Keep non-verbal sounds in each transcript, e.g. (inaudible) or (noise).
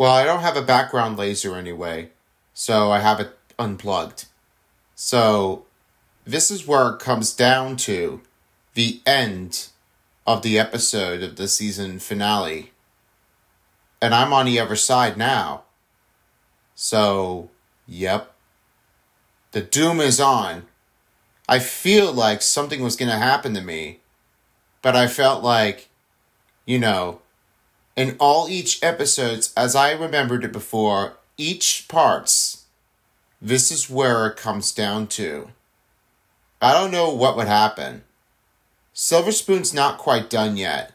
Well, I don't have a background laser anyway, so I have it unplugged. So, this is where it comes down to the end of the episode of the season finale. And I'm on the other side now. So, yep. The doom is on. I feel like something was going to happen to me, but I felt like, you know, in all each episodes, as I remembered it before, each parts, this is where it comes down to. I don't know what would happen. Silver Spoon's not quite done yet.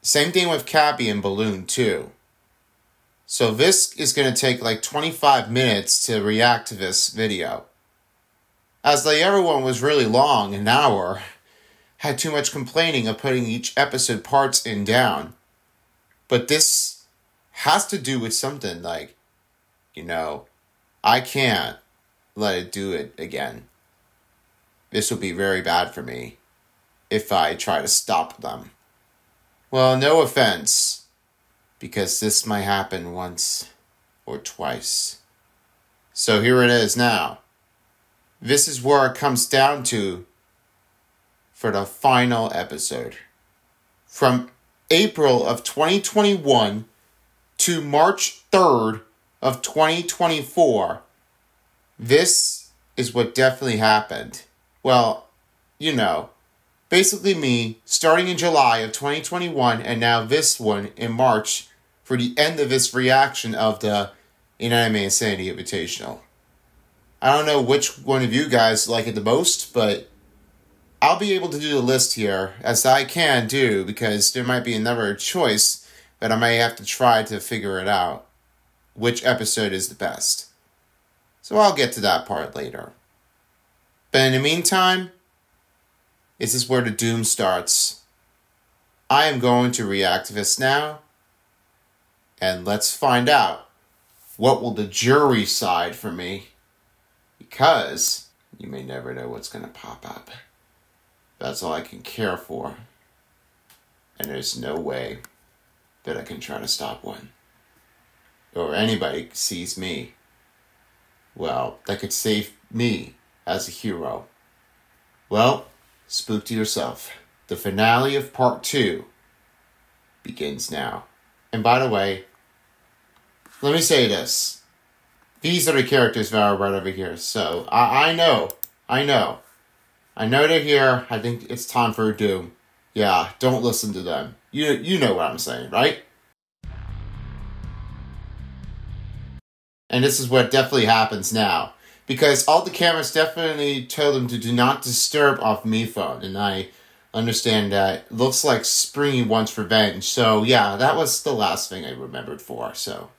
Same thing with Cabby and Balloon, too. So this is going to take like 25 minutes to react to this video. As the other one was really long, an hour, had too much complaining of putting each episode parts in down. But this has to do with something like, you know, I can't let it do it again. This will be very bad for me if I try to stop them. Well, no offense, because this might happen once or twice. So here it is now. This is where it comes down to for the final episode. From April of 2021 to March 3rd of 2024, this is what definitely happened. Well, you know, basically me starting in July of 2021 and now this one in March for the end of this reaction of the Inanimate Insanity Invitational. I don't know which one of you guys like it the most, but I'll be able to do the list here as I can do because there might be another choice that I may have to try to figure it out which episode is the best. So I'll get to that part later. But in the meantime, this is where the doom starts. I am going to react to this now, and let's find out what will the jury side for me because you may never know what's going to pop up. That's all I can care for. And there's no way that I can try to stop one. Or anybody sees me. Well, that could save me as a hero. Well, spook to yourself. The finale of part two begins now. And by the way, let me say this these are the characters that are right over here. So I, I know, I know, I know they're here. I think it's time for a doom. Yeah, don't listen to them. You you know what I'm saying, right? And this is what definitely happens now. Because all the cameras definitely told them to do not disturb off MePhone. And I understand that looks like Springy wants revenge. So yeah, that was the last thing I remembered for. So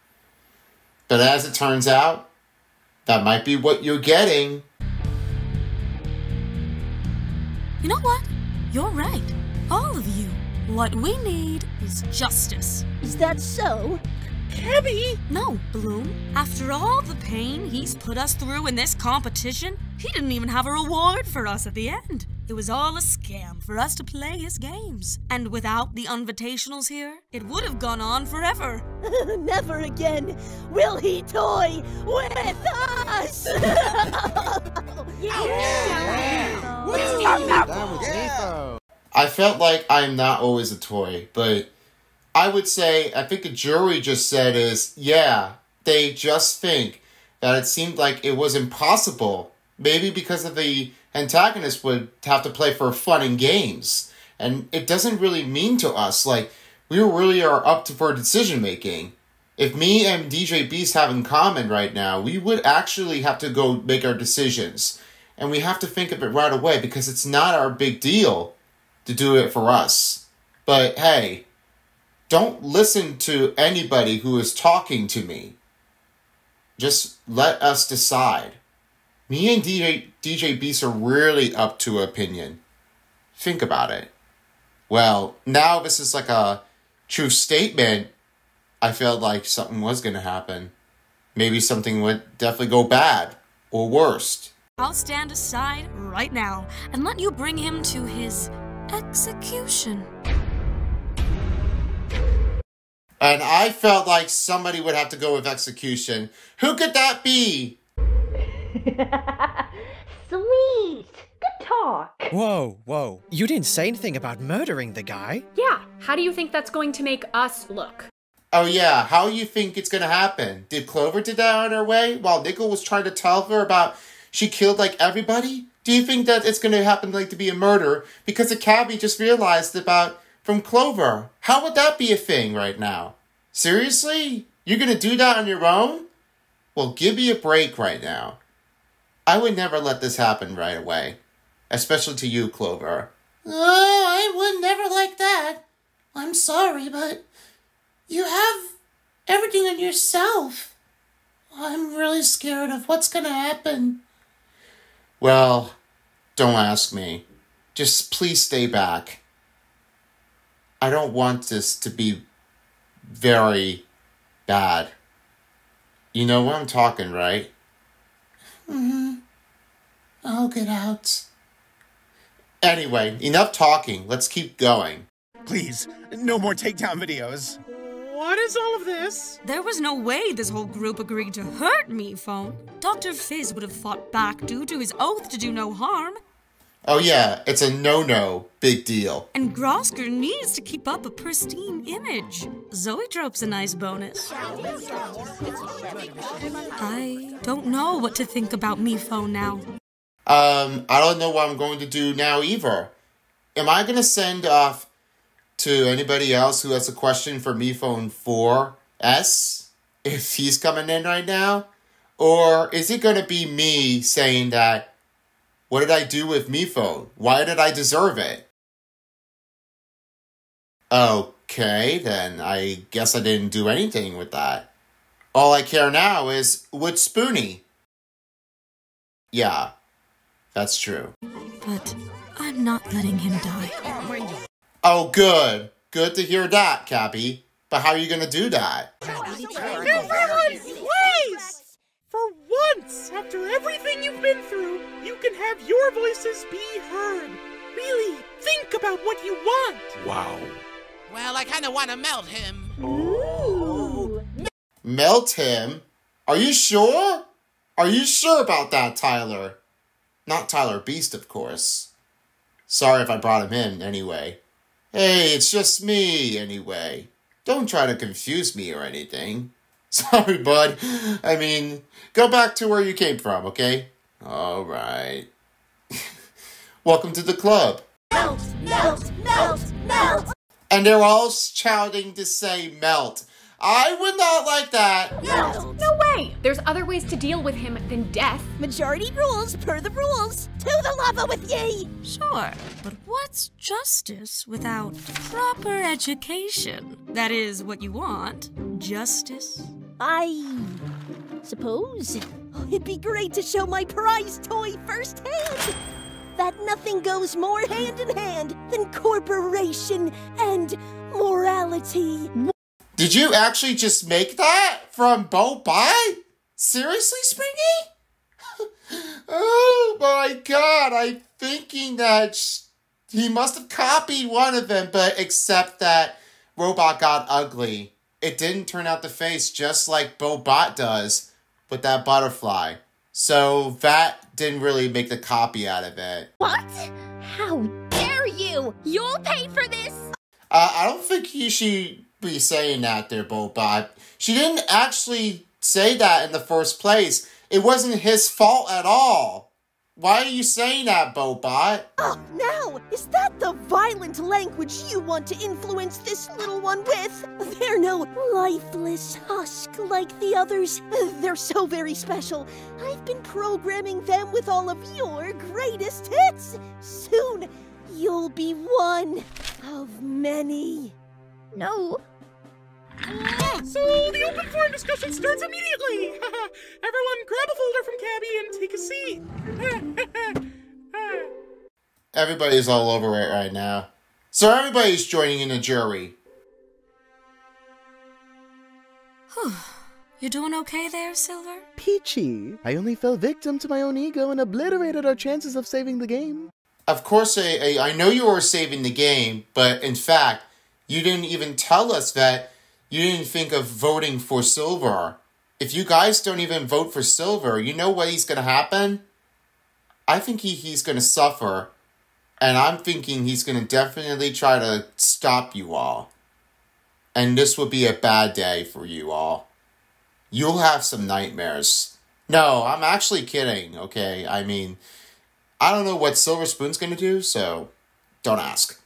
but as it turns out, that might be what you're getting. You know what? You're right. All of you. What we need is justice. Is that so? Cabby? No, Bloom. After all the pain he's put us through in this competition, he didn't even have a reward for us at the end. It was all a scam for us to play his games. And without the invitationals here, it would have gone on forever. (laughs) Never again will he toy with us! (laughs) I felt like I'm not always a toy, but I would say, I think the jury just said is, yeah, they just think that it seemed like it was impossible. Maybe because of the antagonist would have to play for fun and games. And it doesn't really mean to us. Like, we really are up to for decision making. If me and DJ Beast have in common right now, we would actually have to go make our decisions. And we have to think of it right away because it's not our big deal to do it for us. But hey, don't listen to anybody who is talking to me. Just let us decide. Me and DJ, DJ Beast are really up to opinion. Think about it. Well, now this is like a true statement. I felt like something was going to happen. Maybe something would definitely go bad or worst. I'll stand aside right now and let you bring him to his execution. And I felt like somebody would have to go with execution. Who could that be? (laughs) Sweet. Good talk. Whoa, whoa. You didn't say anything about murdering the guy. Yeah, how do you think that's going to make us look? Oh yeah, how you think it's gonna happen? Did Clover do that on her way while Nickel was trying to tell her about she killed like everybody? Do you think that it's gonna happen like to be a murder because the cabbie just realized about from Clover? How would that be a thing right now? Seriously? You're gonna do that on your own? Well, give me a break right now. I would never let this happen right away. Especially to you, Clover. Oh, I would never like that. I'm sorry, but you have everything on yourself. I'm really scared of what's gonna happen. Well, don't ask me. Just please stay back. I don't want this to be very bad. You know what I'm talking, right? Mm-hmm. I'll get out. Anyway, enough talking. Let's keep going. Please, no more takedown videos. What is all of this? There was no way this whole group agreed to hurt MePhone. Dr. Fizz would have fought back due to his oath to do no harm. Oh, yeah, it's a no no. Big deal. And Grosker needs to keep up a pristine image. Zoetrope's a nice bonus. I don't know what to think about MePhone now. Um, I don't know what I'm going to do now either. Am I going to send off to anybody else who has a question for MePhone 4S if he's coming in right now? Or is it going to be me saying that, what did I do with MePhone? Why did I deserve it? Okay, then I guess I didn't do anything with that. All I care now is with Spoonie. Yeah, that's true. But I'm not letting him die. Oh, good. Good to hear that, Cabby. But how are you gonna do that? Everyone, please! For once, after everything you've been through, you can have your voices be heard. Really, think about what you want. Wow. Well, I kinda wanna melt him. Ooh. Melt him? Are you sure? Are you sure about that, Tyler? Not Tyler Beast, of course. Sorry if I brought him in anyway. Hey, it's just me anyway. Don't try to confuse me or anything. (laughs) Sorry, bud. I mean, go back to where you came from, okay? Alright. (laughs) Welcome to the club. Melt, melt, melt, melt. And they're all shouting to say melt. I would not like that. No, No way! There's other ways to deal with him than death. Majority rules per the rules. To the lava with ye. Sure, but what's justice without proper education? That is what you want. Justice? I suppose it'd be great to show my prize toy firsthand. That nothing goes more hand in hand than corporation and morality. Did you actually just make that from Bo Bye? Seriously, Springy? (laughs) oh my god, I'm thinking that sh- he must have copied one of them, but except that Robot got ugly. It didn't turn out the face just like Bobot does with that butterfly. So that didn't really make the copy out of it. What? How dare you? You'll pay for this. Uh, I don't think you should be saying that there, Bobot. She didn't actually say that in the first place. It wasn't his fault at all. Why are you saying that, Bobot? Oh, now, is that the violent language you want to influence this little one with? They're no lifeless husk like the others. They're so very special. I've been programming them with all of your greatest hits. Soon, you'll be one of many. No. So the open forum discussion starts immediately. (laughs) Everyone, grab a folder from Cabby and take a seat. (laughs) Everybody's all over it right now. So everybody's joining in the jury. (sighs) You doing okay there, Silver? Peachy. I only fell victim to my own ego and obliterated our chances of saving the game. Of course, I, I, I know you were saving the game, but in fact, you didn't even tell us that you didn't think of voting for Silver. If you guys don't even vote for Silver, you know what is going to happen? I think he, he's going to suffer. And I'm thinking he's going to definitely try to stop you all. And this will be a bad day for you all. You'll have some nightmares. No, I'm actually kidding, okay? I mean, I don't know what Silver Spoon's going to do, so don't ask.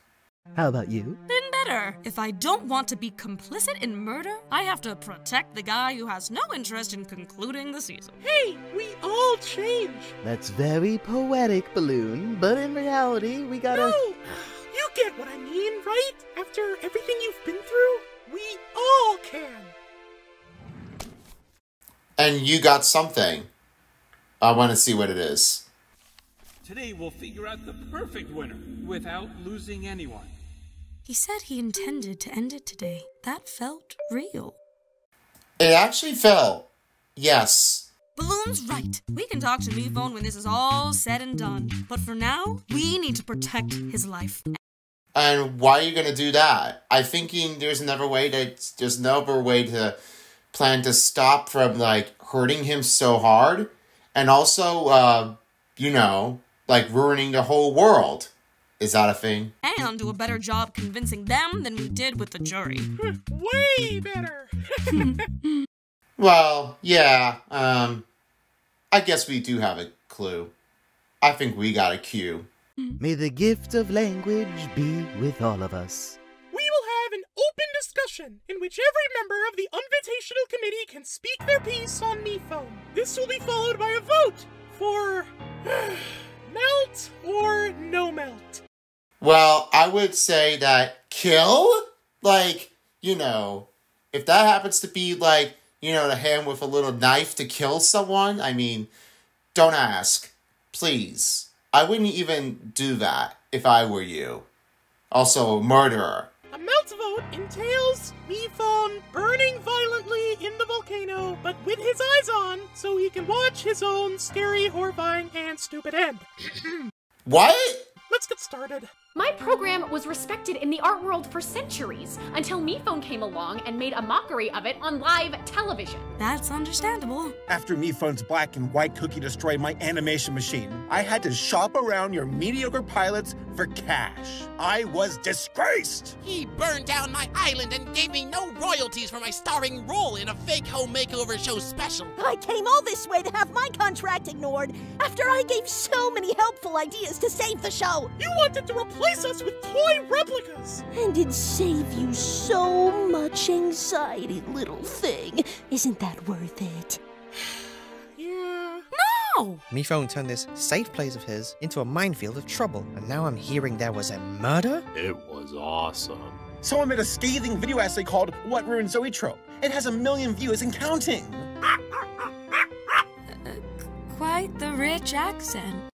How about you? Then better. If I don't want to be complicit in murder, I have to protect the guy who has no interest in concluding the season. Hey, we all change. That's very poetic, Balloon, but in reality, we gotta. No, you get what I mean, right? After everything you've been through, we all can. And you got something. I want to see what it is. Today we'll figure out the perfect winner without losing anyone. He said he intended to end it today. That felt real. It actually fell. Yes. Balloon's right. We can talk to Phone when this is all said and done. But for now, we need to protect his life. And why are you gonna do that? I thinking there's another way to there's another way to plan to stop from like hurting him so hard and also uh you know like ruining the whole world. Is that a thing? And do a better job convincing them than we did with the jury. (laughs) Way better. (laughs) Well, yeah, um I guess we do have a clue. I think we got a cue. May the gift of language be with all of us. We will have an open discussion in which every member of the Invitational Committee can speak their piece on me phone. This will be followed by a vote for (sighs) melt or no melt. Well, I would say that kill, like, you know, if that happens to be like, you know, the hand with a little knife to kill someone, I mean, don't ask. Please. I wouldn't even do that if I were you. Also, murderer. A melt vote entails MePhone burning violently in the volcano, but with his eyes on, so he can watch his own scary, horrifying, and stupid end. (clears throat) What? Let's get started. My program was respected in the art world for centuries until MePhone came along and made a mockery of it on live television. That's understandable. After MePhone's black and white cookie destroyed my animation machine, I had to shop around your mediocre pilots for cash. I was disgraced. He burned down my island and gave me no royalties for my starring role in a fake home makeover show special. I came all this way to have my contract ignored after I gave so many helpful ideas to save the show. You wanted to replace us with toy replicas. And it saved you so much anxiety, little thing. Isn't that worth it? (sighs) Yeah. No! MePhone turned this safe place of his into a minefield of trouble, and now I'm hearing there was a murder? It was awesome. Someone made a scathing video essay called What Ruined Zoetrope. It has a million views and counting. Uh, uh, quite the rich accent.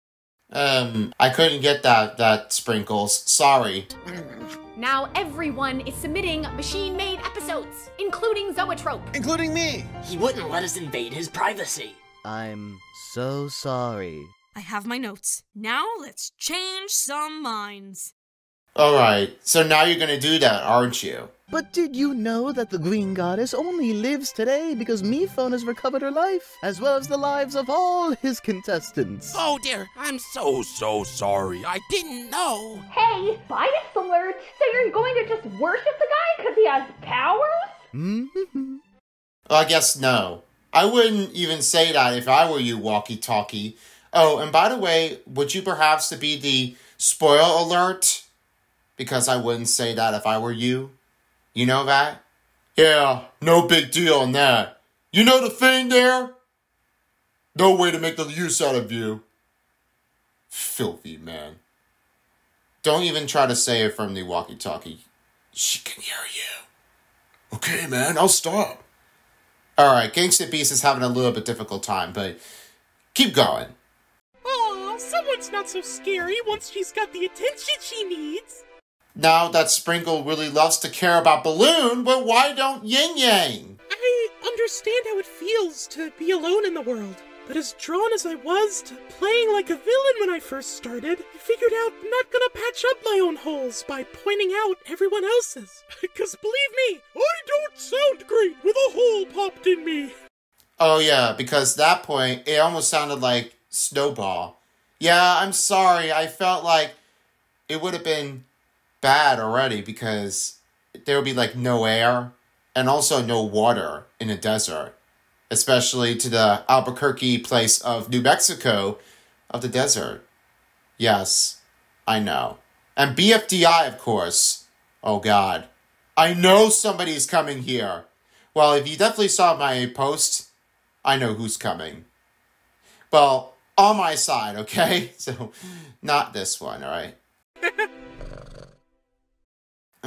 Um, I couldn't get that, that sprinkles. Sorry. Now everyone is submitting machine-made episodes, including Zoetrope. Including me. He wouldn't let us invade his privacy. I'm so sorry. I have my notes. Now let's change some minds. Alright, so now you're gonna do that, aren't you? But did you know that the Green Goddess only lives today because MePhone has recovered her life, as well as the lives of all his contestants? Oh dear, I'm so, so sorry. I didn't know. Hey, bias alert! So you're going to just worship the guy because he has powers? Mm-hmm. Well, I guess no. I wouldn't even say that if I were you, walkie talkie. Oh, and by the way, would you perhaps be the spoil alert? Because I wouldn't say that if I were you. You know that? Yeah, no big deal on that. You know the thing there? No way to make the use out of you. Filthy man. Don't even try to say it from the walkie talkie. She can hear you. Okay, man, I'll stop. Alright, Gangsta Beast is having a little bit difficult time, but keep going. Aw, someone's not so scary once she's got the attention she needs. Now that Sprinkle really loves to care about Balloon, but why don't Yin Yang? I understand how it feels to be alone in the world. But as drawn as I was to playing like a villain when I first started, I figured out I'm not gonna patch up my own holes by pointing out everyone else's. (laughs) Because believe me, I don't sound great with a hole popped in me. Oh yeah, because that point it almost sounded like Snowball. Yeah, I'm sorry. I felt like it would have been bad already because there would be like no air and also no water in a desert, especially to the Albuquerque place of New Mexico of the desert. Yes, I know. And BFDI, of course. Oh god. I know somebody's coming here. Well, if you definitely saw my post, I know who's coming. Well, on my side, okay? (laughs) So, not this one, alright? uh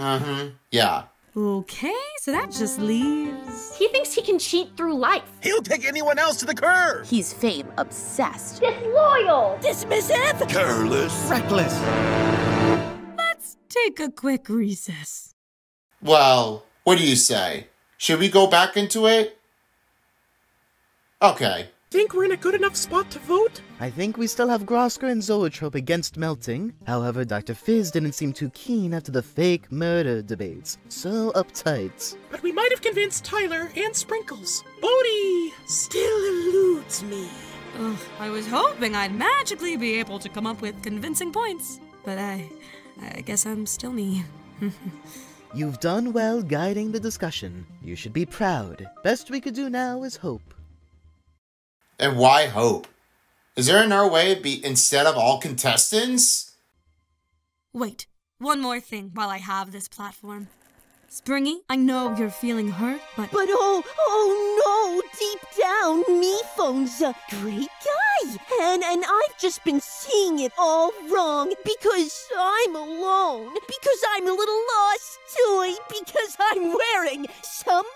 huh. Yeah. Okay, so that just leaves. He thinks he can cheat through life. He'll take anyone else to the curb. He's fame obsessed. Disloyal. Dismissive. Careless. Reckless. Let's take a quick recess. Well, what do you say? Should we go back into it? Okay. Think we're in a good enough spot to vote? I think we still have Grosker and Zoetrope against melting. However, Dr. Fizz didn't seem too keen after the fake murder debates. So uptight. But we might have convinced Tyler and Sprinkles. Bodhi still eludes me. Ugh, I was hoping I'd magically be able to come up with convincing points, but I, I guess I'm still me. (laughs) You've done well guiding the discussion. You should be proud. Best we could do now is hope. And why hope? Is there another way to be instead of all contestants? Wait, one more thing while I have this platform. Springy, I know you're feeling hurt, but But oh, oh no, deep down, MePhone's a great guy. And and I've just been seeing it all wrong because I'm alone. Because I'm a little lost toy. Because I'm wearing some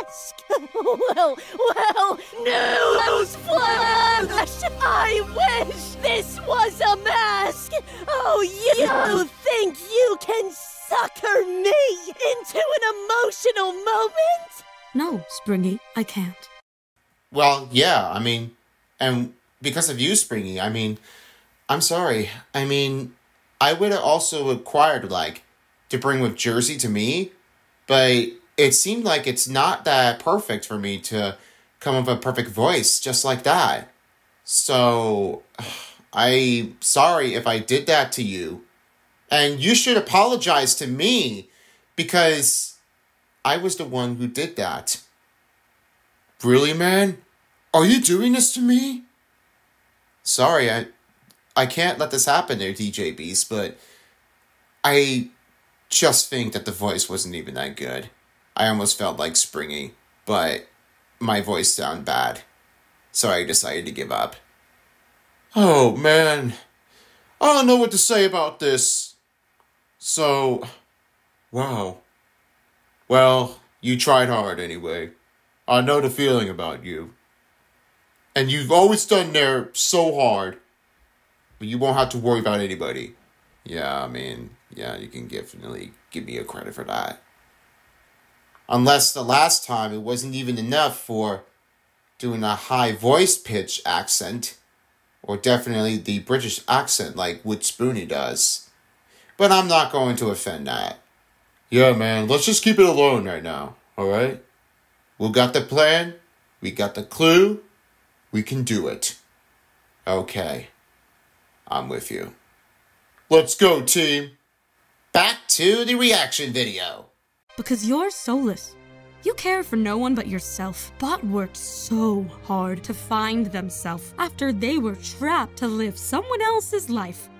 mask. (laughs) well, well, news flash! I wish this was a mask. Oh, you (laughs) think you can sucker me into an emotional moment? no, Springy, I can't. Well, yeah, I mean, and because of you, Springy, I mean, I'm sorry. I mean, I would have also acquired, like, to bring with Jersey to me, but it seemed like it's not that perfect for me to come up with a perfect voice just like that. So, (sighs) I'm sorry if I did that to you. And you should apologize to me because I was the one who did that. Really, man? Are you doing this to me? Sorry, I I can't let this happen there, DJ Beast, but I just think that the voice wasn't even that good. I almost felt like springy, but my voice sounded bad. So I decided to give up. Oh man. I don't know what to say about this. So wow. Well, you tried hard anyway. I know the feeling about you. And you've always done there so hard. But you won't have to worry about anybody. Yeah, I mean, yeah, you can definitely give me a credit for that. Unless the last time it wasn't even enough for doing a high voice pitch accent. Or definitely the British accent like Wood Spoonie does. But I'm not going to offend that. Yeah, man, let's just keep it alone right now, alright? We got the plan, we got the clue, we can do it. Okay. I'm with you. Let's go, team. Back to the reaction video. Because you're soulless. You care for no one but yourself. Bot worked so hard to find themselves after they were trapped to live someone else's life.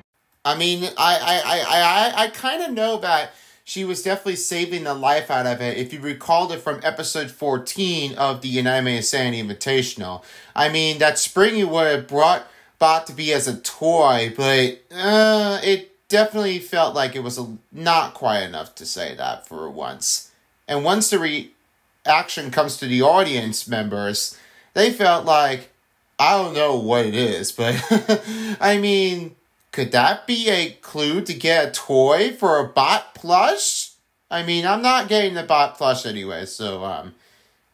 I mean, I I I I, I kind of know that she was definitely saving the life out of it. If you recalled it from episode 14 of the Inanimate Insanity Invitational. I mean, that Springy would have brought Bot to be as a toy, but uh, it definitely felt like it was a, not quite enough to say that for once. And once the reaction comes to the audience members, they felt like, I don't know what it is, but (laughs) I mean, could that be a clue to get a toy for a bot plush? I mean, I'm not getting the bot plush anyway, so um,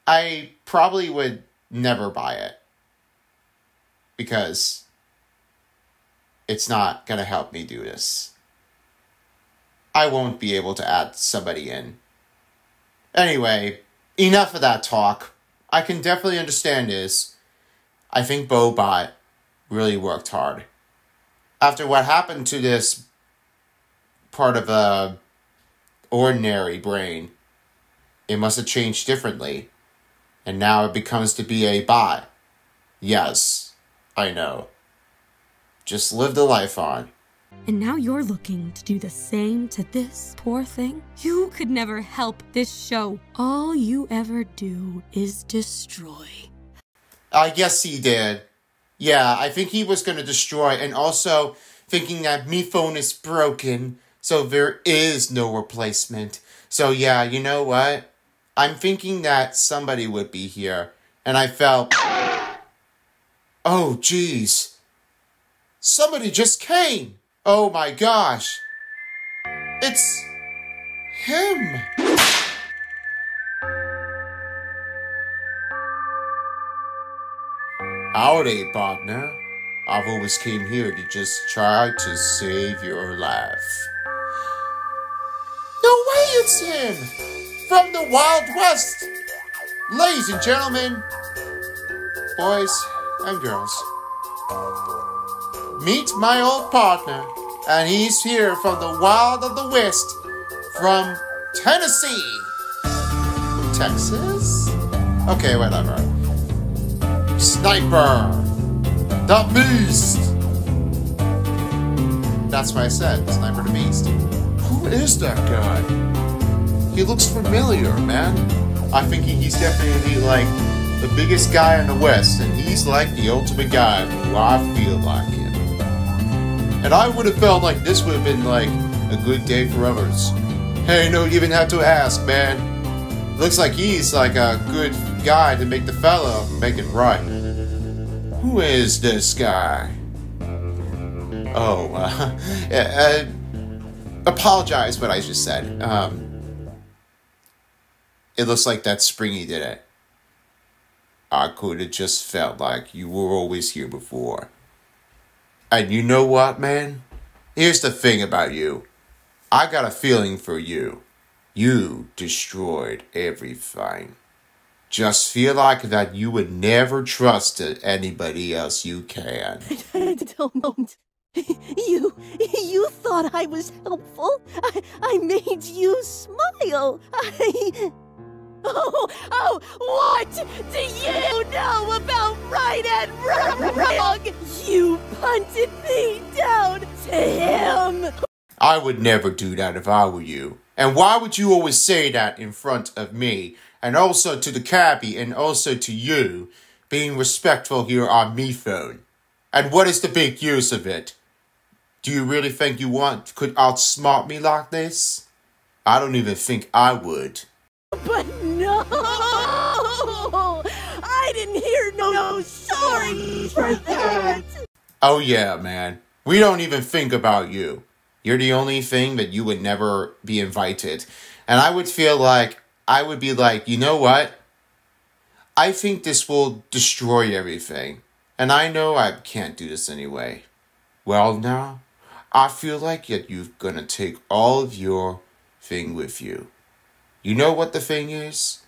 I probably would never buy it. because it's not going to help me do this. I won't be able to add somebody in. Anyway, enough of that talk. I can definitely understand this. I think Bobot really worked hard. After what happened to this part of a ordinary brain, it must have changed differently. And now it becomes to be a bot. Yes, I know. Just live the life on. And now you're looking to do the same to this poor thing? You could never help this show. All you ever do is destroy. I guess he did. Yeah, I think he was going to destroy, and also thinking that MePhone is broken, so there is no replacement. So yeah, you know what? I'm thinking that somebody would be here, and I felt. Oh, jeez. Somebody just came! Oh my gosh! It's. him! Howdy, partner. I've always came here to just try to save your life. No way it's him! From the Wild West! Ladies and gentlemen, boys and girls, meet my old partner, and he's here from the Wild of the West, from Tennessee. Texas? Okay, whatever. Sniper! The Beast! That's what I said, Sniper the Beast. Who is that guy? He looks familiar, man. I think he's definitely like the biggest guy in the West, and he's like the ultimate guy who I feel like him. And I would have felt like this would have been like a good day for others. Hey, no, you even have to ask, man. Looks like he's like a good guy to make the fellow make it right. Who is this guy? Oh, uh, (laughs) uh, apologize what I just said. Um, it looks like that Springy did it. I could have just felt like you were always here before. And you know what, man? Here's the thing about you. I got a feeling for you. You destroyed everything. Just feel like that you would never trust anybody else you can. (laughs) I don't. (laughs) You, you thought I was helpful. I, I made you smile. I. (laughs) Oh, oh, what do you know about right and wrong? You punted me down to him. I would never do that if I were you. And why would you always say that in front of me? And also to the cabbie and also to you, being respectful here on MePhone. And what is the big use of it? Do you really think you want could outsmart me like this? I don't even think I would. But no! I didn't hear no, no sorry for that! Oh yeah, man. We don't even think about you. You're the only thing that you would never be invited. And I would feel like, I would be like, you know what? I think this will destroy everything. And I know I can't do this anyway. Well, now, I feel like that you're gonna take all of your thing with you. You know what the thing is?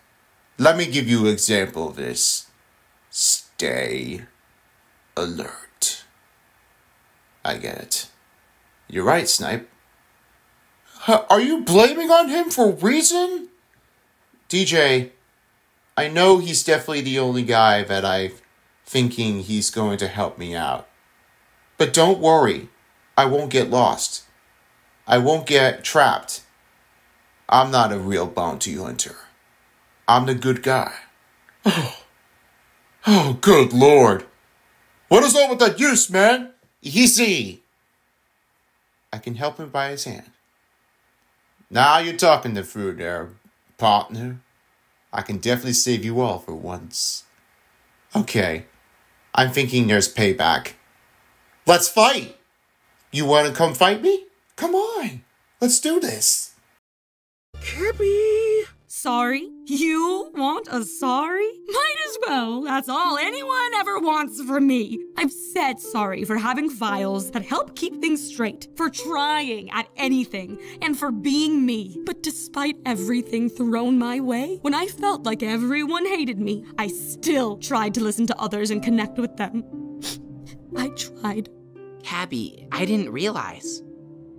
Let me give you an example of this. Stay alert. I get it. You're right, Snipe. Are you blaming on him for reason? DJ, I know he's definitely the only guy that I'm thinking he's going to help me out. But don't worry, I won't get lost. I won't get trapped. I'm not a real bounty hunter. I'm the good guy. Oh, oh good lord. What is all with that use, man? Easy. I can help him by his hand. Now you're talking the fruit there, partner. I can definitely save you all for once. Okay, I'm thinking there's payback. Let's fight! You want to come fight me? Come on, let's do this. Cabby! Sorry? You want a sorry? Might as well. That's all anyone ever wants from me. I've said sorry for having files that help keep things straight, for trying at anything, and for being me. But despite everything thrown my way, when I felt like everyone hated me, I still tried to listen to others and connect with them. (laughs) I tried. Cabby, I didn't realize.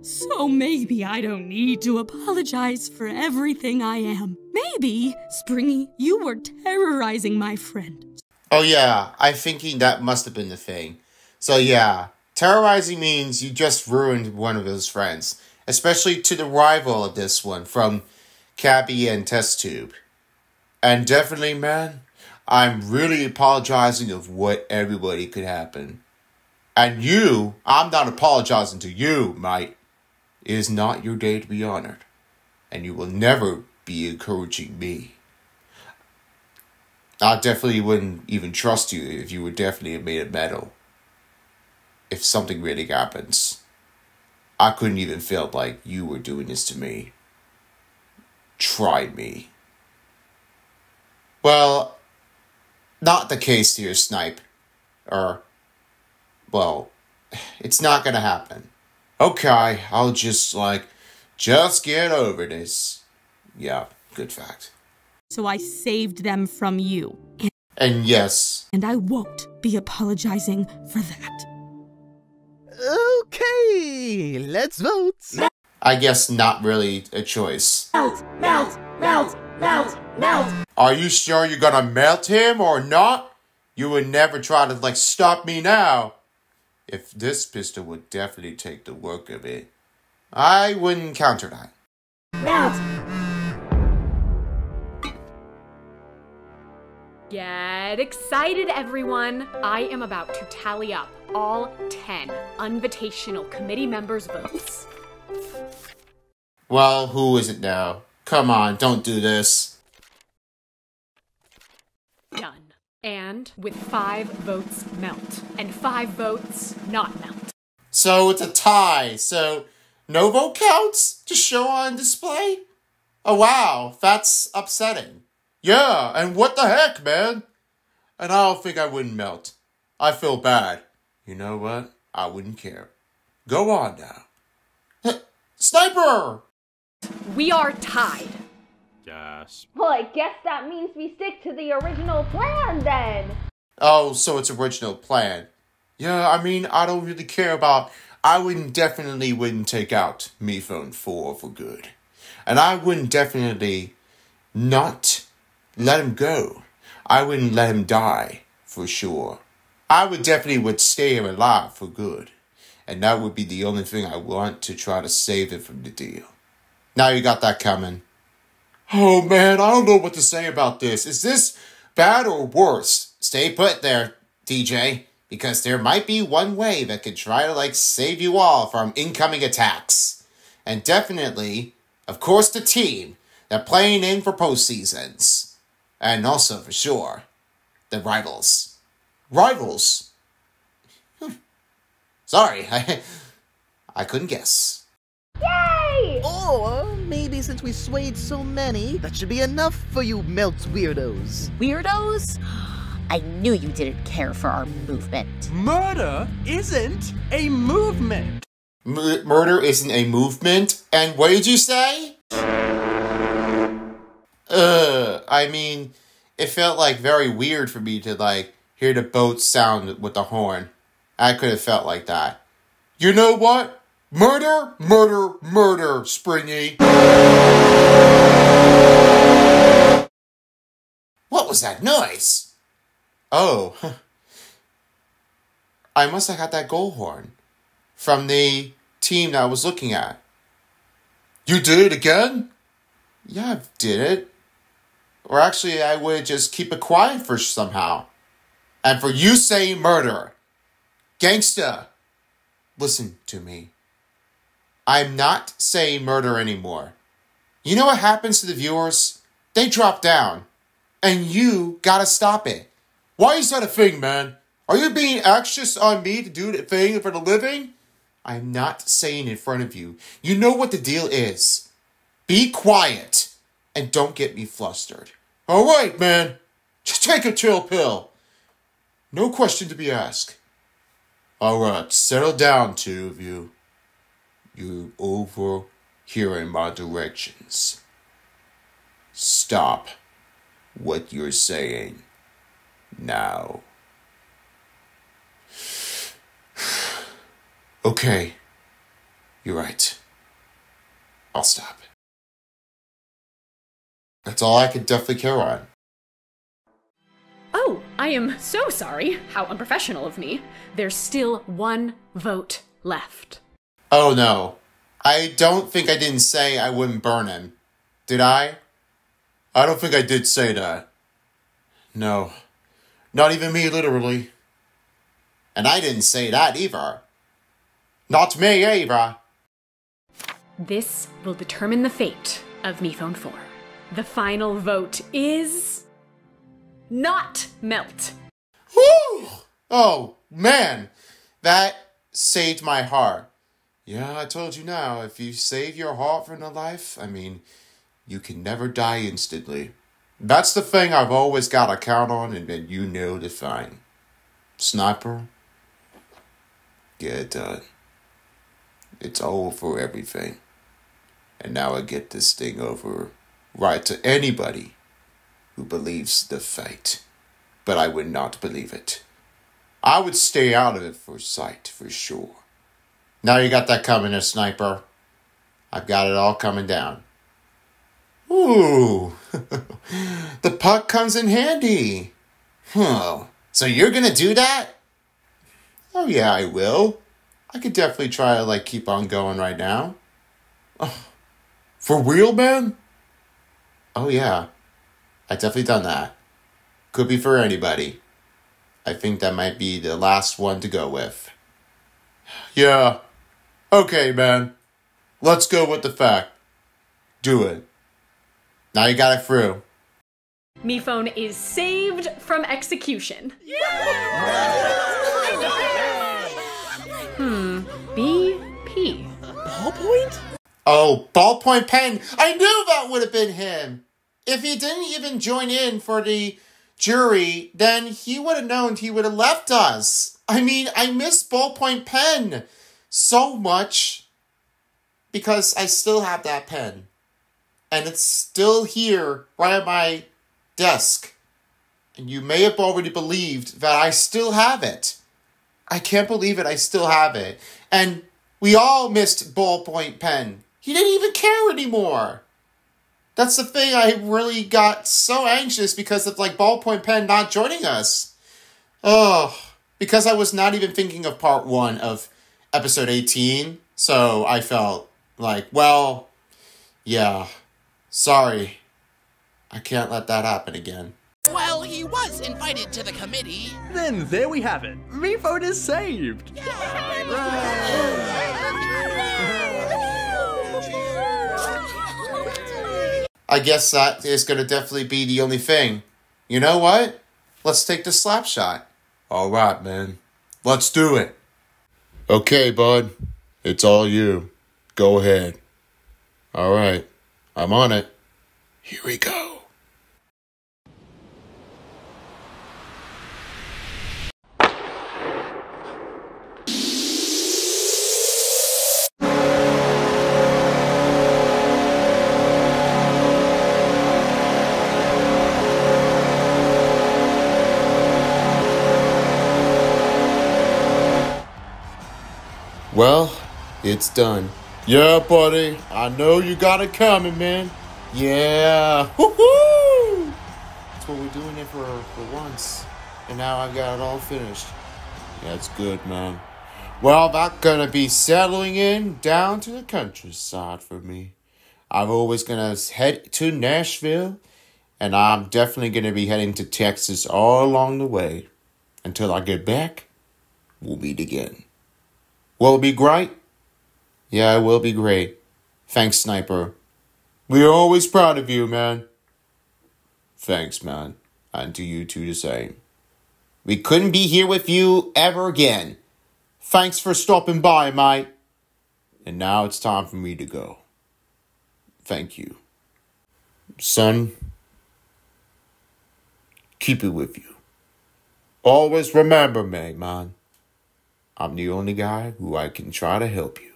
So maybe I don't need to apologize for everything I am. Maybe, Springy, you were terrorizing my friend. Oh yeah, I'm thinking that must have been the thing. So yeah, terrorizing means you just ruined one of his friends, especially to the rival of this one from Cabby and Test Tube. And definitely, man, I'm really apologizing of what everybody could happen. And you, I'm not apologizing to you, mate. It is not your day to be honored, and you will never be encouraging me. I definitely wouldn't even trust you if you were definitely made of metal. If something really happens, I couldn't even feel like you were doing this to me. Try me. Well, not the case here, Snipe. Or, well, (sighs) it's not gonna happen. Okay, I'll just, like, just get over this. Yeah, good fact. So I saved them from you. And, And yes, and I won't be apologizing for that. Okay, let's vote. I guess not really a choice. Melt, melt, melt, melt, melt. Are you sure you're gonna melt him or not? You would never try to, like, stop me now. If this pistol would definitely take the work of it, I wouldn't counter that. Melt. Get excited, everyone! I am about to tally up all 10 Invitational Committee members' votes. Well, who is it now? Come on, don't do this. Done. And with five votes melt, and five votes not melt. So it's a tie. So no vote counts to show on display? Oh wow, that's upsetting. Yeah, and what the heck, man? And I don't think I wouldn't melt. I feel bad. You know what? I wouldn't care. Go on now. Sniper! We are tied. Yes. Well, I guess that means we stick to the original plan then. Oh, so it's original plan. Yeah, I mean, I don't really care about. I wouldn't definitely wouldn't take out MePhone 4 for good. And I wouldn't definitely not let him go. I wouldn't let him die for sure. I would definitely would stay him alive for good. And that would be the only thing I want to try to save him from the deal. Now you got that coming. Oh man, I don't know what to say about this. Is this bad or worse? Stay put there, DJ, because there might be one way that could try to like save you all from incoming attacks. And definitely, of course, the team that playing in for postseasons. And also for sure, the rivals. Rivals? Hmm. Sorry, I (laughs) I couldn't guess. Yay! Or maybe since we swayed so many, that should be enough for you melt weirdos. Weirdos? (gasps) I knew you didn't care for our movement. Murder isn't a movement. M- murder isn't a movement. And what did you say? Uh, I mean, it felt like very weird for me to like hear the boat sound with the horn. I could have felt like that. You know what? Murder, murder, murder, Springy. What was that noise? Oh, (laughs) I must have had that goal horn from the team that I was looking at. You did it again? Yeah, I did it. Or actually, I would just keep it quiet for somehow. And for you saying murder, gangsta, listen to me. I'm not saying murder anymore. You know what happens to the viewers? They drop down. And you gotta stop it. Why is that a thing, man? Are you being anxious on me to do the thing for the living? I'm not saying in front of you. You know what the deal is. Be quiet. and don't get me flustered. All right, man. Just take a chill pill. No question to be asked. All right, settle down, two of you. You overhearing my directions. Stop what you're saying now. (sighs) Okay, you're right. I'll stop. That's all I could definitely care on. Oh, I am so sorry. How unprofessional of me. There's still one vote left. Oh no. I don't think I didn't say I wouldn't burn him. Did I? I don't think I did say that. No. Not even me, literally. And I didn't say that either. Not me either. This will determine the fate of MePhone 4. The final vote is. Not Melt. Whew! Oh, man. That saved my heart. Yeah, I told you now, if you save your heart from the life, I mean, you can never die instantly. That's the thing I've always got to count on, and then you know the thing. Sniper, get it done. It's over for everything. And now I get this thing over right to anybody who believes the fate. But I would not believe it. I would stay out of it for sight, for sure. Now you got that coming, a sniper. I've got it all coming down. Ooh, (laughs) the puck comes in handy. Huh. So you're gonna do that? Oh yeah, I will. I could definitely try to like keep on going right now. Oh, for real, man? Oh yeah, I definitely done that. Could be for anybody. I think that might be the last one to go with. (sighs) Yeah. Okay, man. Let's go with the fact. Do it. Now you got it through. MePhone is saved from execution. Hmm. BP. Ballpoint? Oh, ballpoint pen. I knew that would have been him. If he didn't even join in for the jury, then he would have known he would have left us. I mean, I miss ballpoint pen so much because I still have that pen. And it's still here right at my desk. And you may have already believed that I still have it. I can't believe it, I still have it. And we all missed ballpoint pen. He didn't even care anymore. That's the thing. I really got so anxious because of like ballpoint pen not joining us. Oh, because I was not even thinking of part one of episode 18. So I felt like, well, yeah, sorry. I can't let that happen again. Well, he was invited to the committee. Then there we have it. MePhone is saved. I guess that is going to definitely be the only thing. You know what? Let's take the slap shot. All right, man. Let's do it. Okay, bud. It's all you. Go ahead. All right. I'm on it. Here we go. It's done. Yeah, buddy. I know you got it coming, man. Yeah. Woohoo! That's what we're doing it for for once. And now I've got it all finished. That's good, man. Well, that's gonna be settling in down to the countryside for me. I'm always gonna head to Nashville, and I'm definitely gonna be heading to Texas all along the way. Until I get back, we'll meet again. Will it be great? Yeah, it will be great. Thanks, Sniper. We're always proud of you, man. Thanks, man. And to you too the same. We couldn't be here with you ever again. Thanks for stopping by, mate. And now it's time for me to go. Thank you. son, keep it with you. Always remember me, man. I'm the only guy who I can try to help you.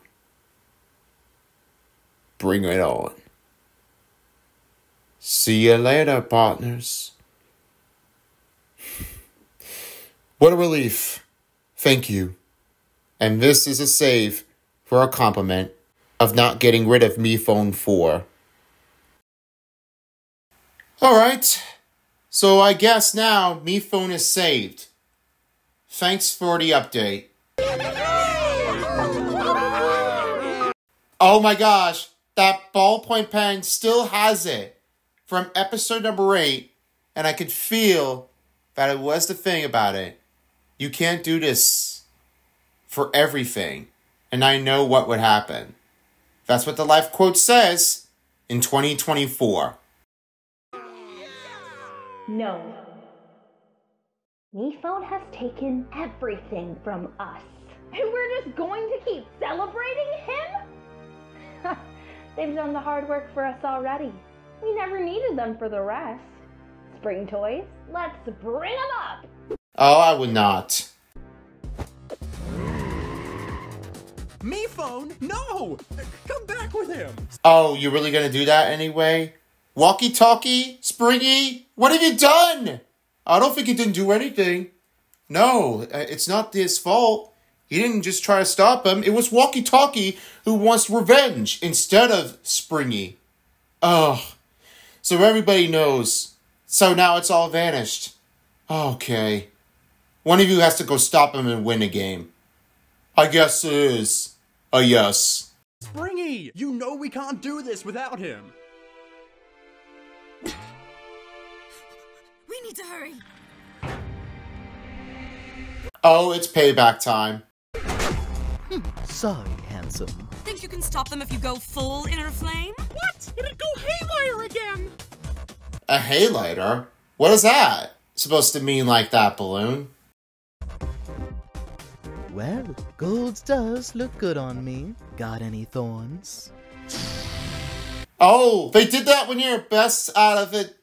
Bring it on. See you later, partners. (sighs) What a relief. Thank you. And this is a save for a compliment of not getting rid of MePhone 4. Alright. So I guess now MePhone is saved. Thanks for the update. (laughs) Oh my gosh, that ballpoint pen still has it from episode number 8, and I could feel that it was the thing about it. You can't do this for everything, and I know what would happen. That's what the life quote says in 2024. No. phone has taken everything from us. And we're just going to keep celebrating him? (laughs) They've done the hard work for us already. We never needed them for the rest. Spring toys, let's bring them up! Oh, I would not. MePhone? No! Come back with him! Oh, you're really gonna do that anyway? Walkie talkie? Springy? What have you done? I don't think he didn't do anything. No, uh, it's not his fault. He didn't just try to stop him. It was Walkie Talkie who wants revenge instead of Springy. Oh, so everybody knows. So now it's all vanished. Okay. One of you has to go stop him and win a game. I guess it is a yes. Springy, you know we can't do this without him. We need to hurry. Oh, it's payback time. Hmm, sorry, handsome. Think you can stop them if you go full inner flame? What? It'd go haywire again! A haylighter? What is that? Supposed to mean like that balloon? Well, gold does look good on me. Got any thorns? Oh, they did that when you're best out of it.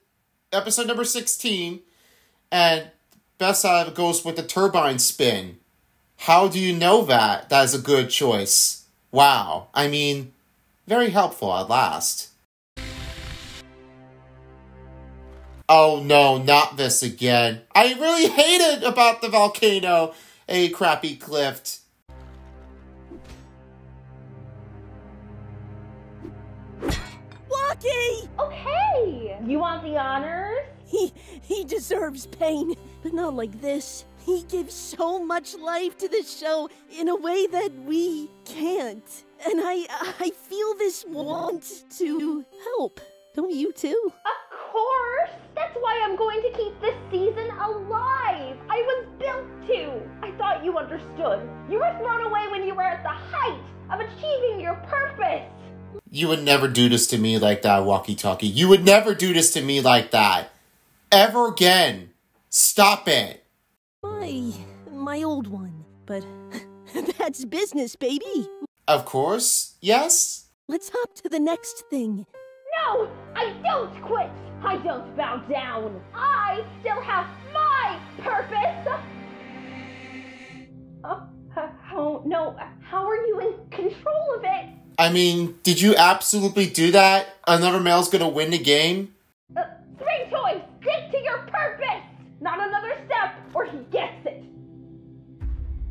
Episode number 16. And best out of it goes with the turbine spin. How do you know that? That is a good choice. Wow. I mean, very helpful at last. Oh no, not this again. I really hated about the volcano a crappy cliff. Lucky! Okay! You want the honors? He he deserves pain, but not like this. He gives so much life to this show in a way that we can't. And I I feel this want to help. Don't you too? Of course! That's why I'm going to keep this season alive! I was built to! I thought you understood. You were thrown away when you were at the height of achieving your purpose! You would never do this to me like that, walkie talkie. You would never do this to me like that. Ever again. Stop it. My. my old one. But (laughs) that's business, baby. Of course. Yes? Let's hop to the next thing. No! I don't quit! I don't bow down! I still have my purpose! Uh, how, no, how are you in control of it? I mean, did you absolutely do that? Another male's gonna win the game? Uh, Spring Toys, stick to your purpose! Not another step, or he gets it!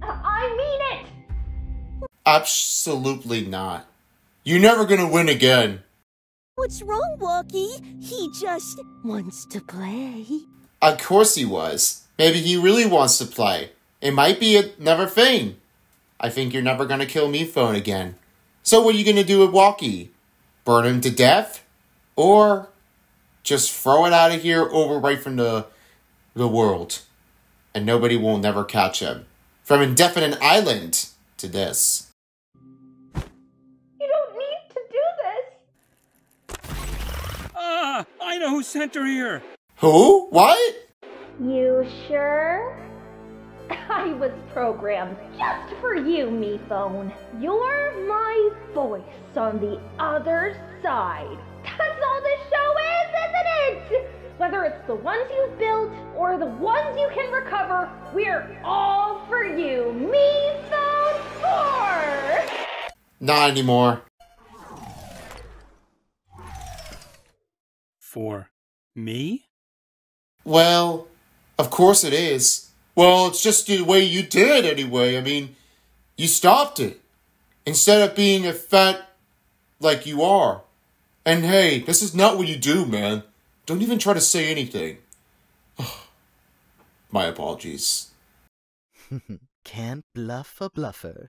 Uh, I mean it! Absolutely not. You're never gonna win again. What's wrong, Walkie? He just wants to play. Of course he was. Maybe he really wants to play. It might be another thing. I think you're never gonna kill MePhone again. So what are you gonna do with Walkie? Burn him to death? Or just throw it out of here over right from the the world. And nobody will never catch him. From Indefinite Island to this. You don't need to do this. Ah, I know who sent her here. Who? What? You sure? (laughs) I was programmed just for you, MePhone. You're my voice on the other side. That's all this show is, Whether it's the ones you've built or the ones you can recover, we're all for you. Me Phone 4! Not anymore. For me? Well, of course it is. Well, it's just the way you did it anyway. I mean, you stopped it. Instead of being a fat like you are. And hey, this is not what you do, man. Don't even try to say anything. (sighs) My apologies. (laughs) Can't bluff a bluffer.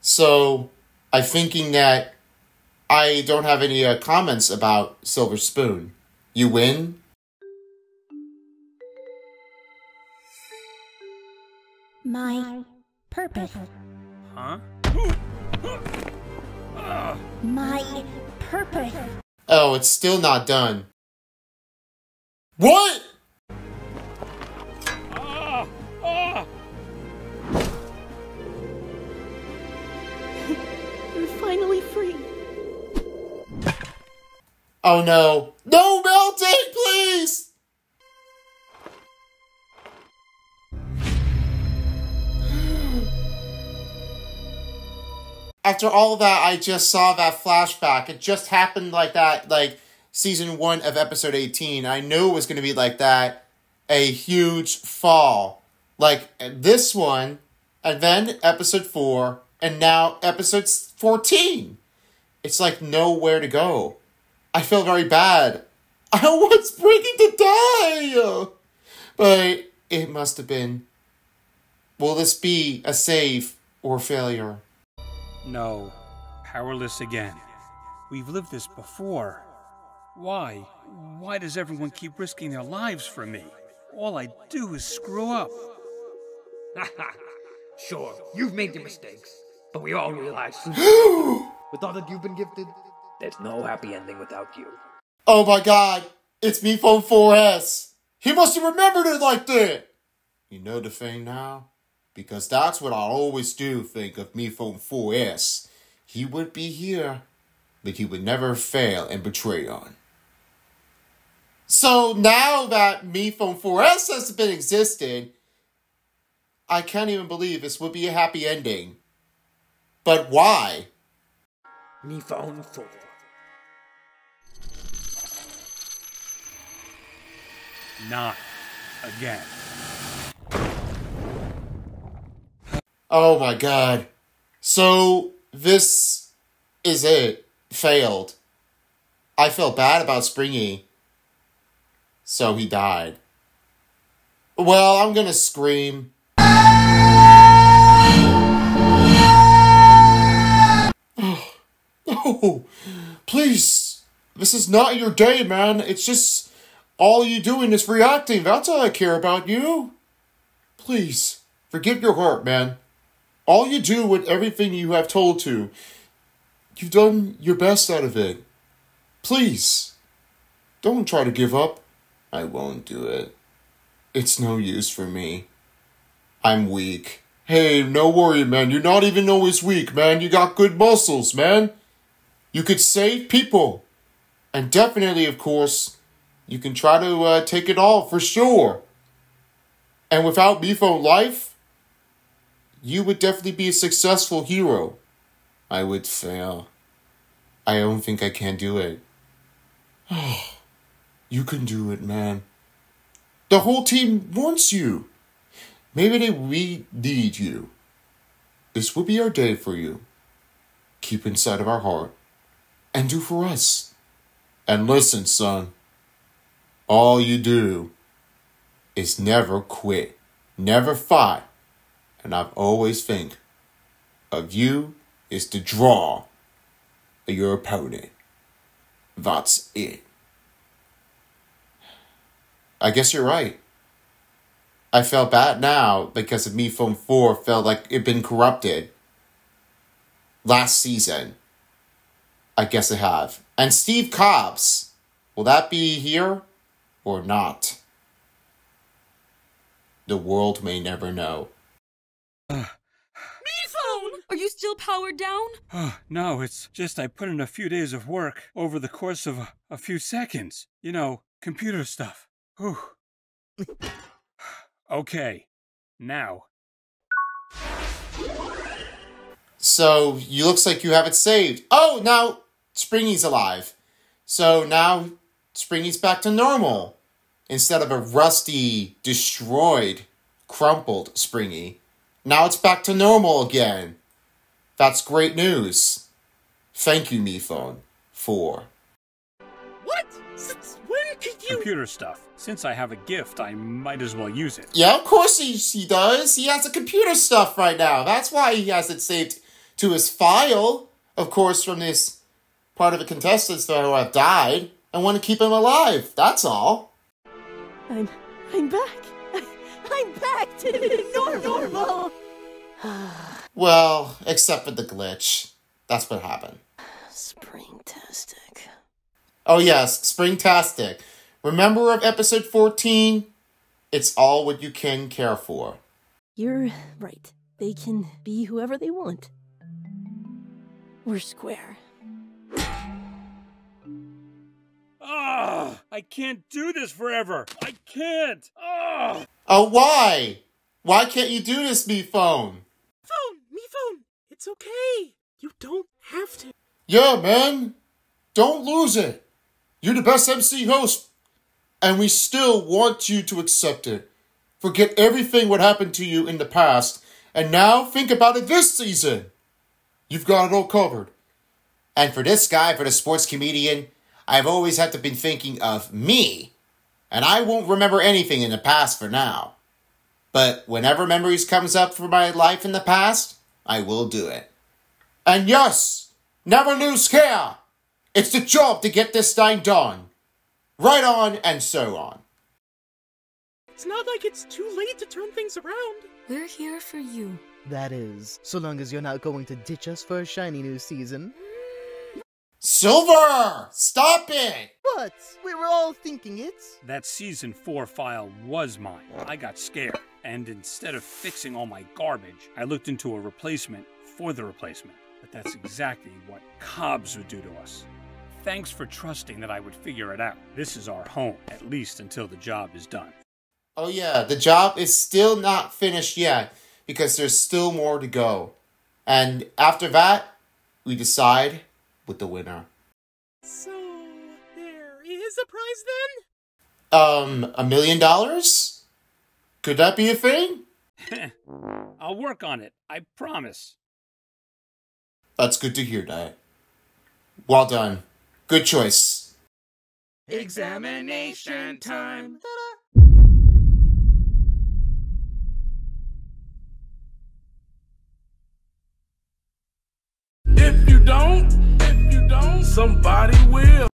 So, I'm thinking that I don't have any uh, comments about Silver Spoon. You win? My purpose. Huh? My purpose. Oh, it's still not done. What? Ah! Ah! You're finally free. Oh no. No melting, please! After all that, I just saw that flashback. It just happened like that, like season one of episode 18. I knew it was going to be like that. A huge fall. Like this one, and then episode four, and now episode 14. It's like nowhere to go. I feel very bad. (laughs) I was breaking to die. But it must have been. Will this be a save or failure? No. Powerless again. We've lived this before. Why? Why does everyone keep risking their lives for me? All I do is screw up. (laughs) sure, you've made your mistakes, but we all realize (gasps) with all that you've been gifted, there's no happy ending without you. Oh my god, it's MePhone 4S. He must have remembered it like that. You know the thing now? Because that's what I always do think of MePhone 4S. He would be here, but he would never fail and betray on. So now that MePhone 4S has been existed, I can't even believe this would be a happy ending. But why? MePhone 4. Not again. Oh my god. So this is it. Failed. I feel bad about Springy. So he died. Well, I'm gonna scream. (sighs) Oh, please. This is not your day, man. It's just all you doing is reacting. That's all I care about you. Please, forgive your heart, man. All you do with everything you have told to, you've done your best out of it. Please, don't try to give up. I won't do it. It's no use for me. I'm weak. Hey, no worry, man. You're not even always weak, man. You got good muscles, man. You could save people. And definitely, of course, you can try to uh, take it all for sure. And without Mifo life, you would definitely be a successful hero. I would fail. I don't think I can do it. (sighs) (sighs) You can do it, man. The whole team wants you. Maybe they we need you. This will be our day for you. Keep inside of our heart and do for us. And listen, son, all you do is never quit, never fight. And I've always think of you is to draw your opponent. That's it. I guess you're right. I felt bad now because of MePhone 4 felt like it'd been corrupted last season. I guess I have. And Steve Cobs, will that be here or not? The world may never know. (sighs) Me phone! Are you still powered down? Oh, (sighs) no, it's just I put in a few days of work over the course of a, a few seconds. You know, Computer stuff. Whew. okay, now. So you looks like you have it saved. Oh, now Springy's alive. So now Springy's back to normal. Instead of a rusty, destroyed, crumpled Springy. Now it's back to normal again. That's great news. Thank you, MePhone, for. What? Since when could you? Computer stuff. Since I have a gift, I might as well use it. Yeah, of course he, he does. He has the computer stuff right now. That's why he has it saved to his file. Of course, from this part of the contestants that have uh, died. I want to keep him alive. That's all. I'm I'm back. I'm back to normal. Well, except for the glitch. That's what happened. (sighs) Springtastic. Oh yes, Springtastic. Remember of episode 14? It's all what you can care for. You're right. They can be whoever they want. We're square. Ah, I can't do this forever. I can't. Ah. Oh, why? Why can't you do this, MePhone? Phone, MePhone. It's okay. You don't have to. Yeah, man. Don't lose it. You're the best MC host, and we still want you to accept it. Forget everything what happened to you in the past, and now think about it this season. You've got it all covered. And for this guy, for the sports comedian, I've always had to been thinking of me, and I won't remember anything in the past for now. But whenever memories comes up for my life in the past, I will do it. And yes, never lose care. It's the job to get this thing done. Right on and so on. It's not like it's too late to turn things around. We're here for you. That is, so long as you're not going to ditch us for a shiny new season. Silver! Stop it! What? We were all thinking it. That season 4 file was mine. I got scared, and instead of fixing all my garbage, I looked into a replacement for the replacement. But that's exactly what Cobs would do to us. Thanks for trusting that I would figure it out. This is our home, at least until the job is done. Oh, yeah, the job is still not finished yet because there's still more to go. And after that, we decide with the winner. So, there is a prize then? Um, a million dollars? Could that be a thing? (laughs) I'll work on it, I promise. That's good to hear, Diet. Well done. Good choice. Examination time. If you don't, if you don't, somebody will.